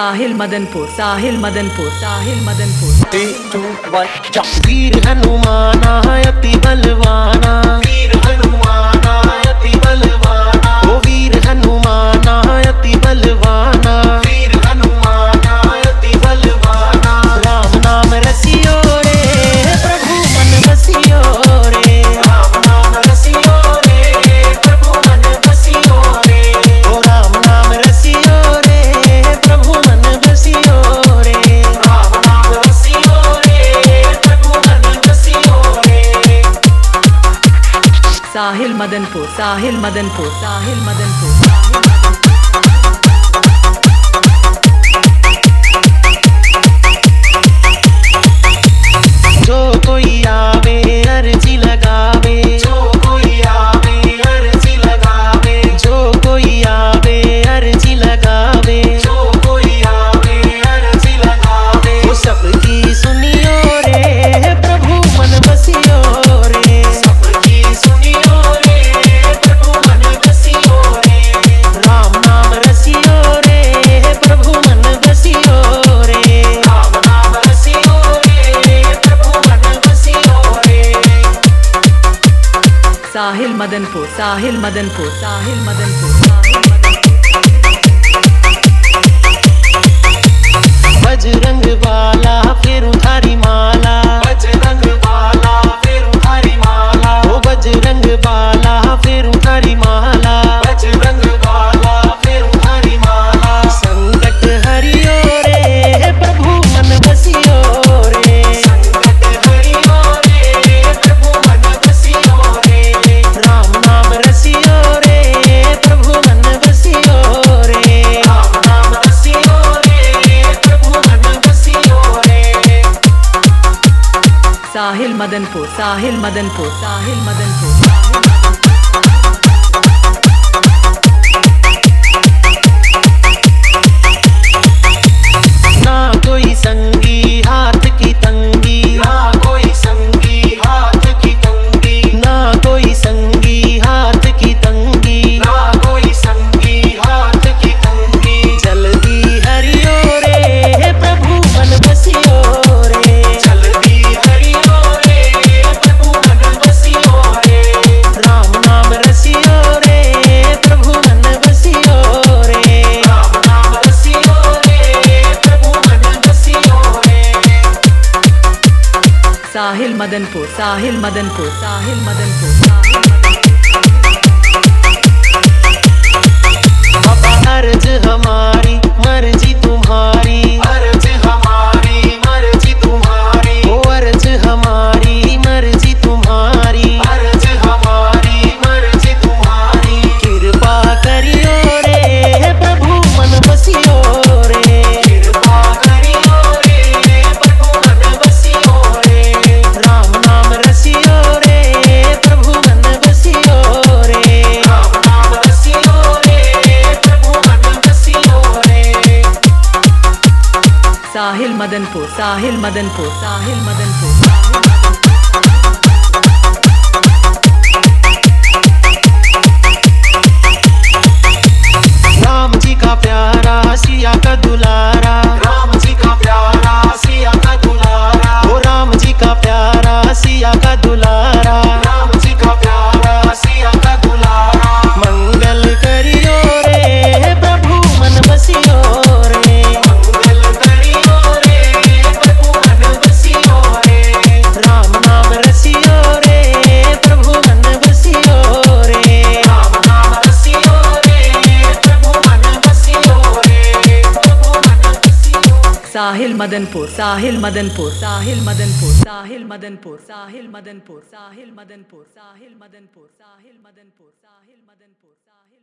साहिल Madanpur Sahil Madanpur Sahil Madanpur. Three two वीर हनुमाना अति बलवाना। साहिल मदनपुर साहिल मदनपुर साहिल मदनपुर। साहिल मदनपुर साहिल मदनपुर साहिल मदनपुर साहिल मदनपुर। मदनपुर साहिल मदनपुर साहिल मदनपुर। मदनपुर साहिल मदनपुर साहिल मदनपुर हमारी मर्ज़ी। साहिल मदनपुर साहिल मदनपुर साहिल मदनपुर साहिल मदनपुर साहिल मदनपुर साहिल मदनपुर साहिल मदनपुर साहिल मदनपुर साहिल मदनपुर साहिल मदनपुर साहिल मदनपुर साहिल मदनपुर साहिल